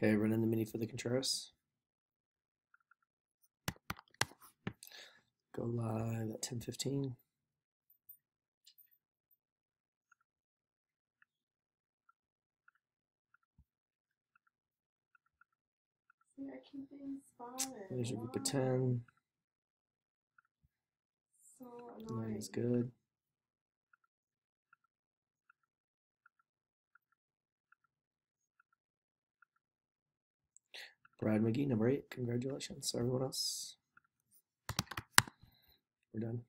Okay, running the mini for the Contreras. Go live at 10:15. I keep being spotted. There's your group of 10. So Nine is good. Brad McGee, number eight. Congratulations. Everyone else. We're done.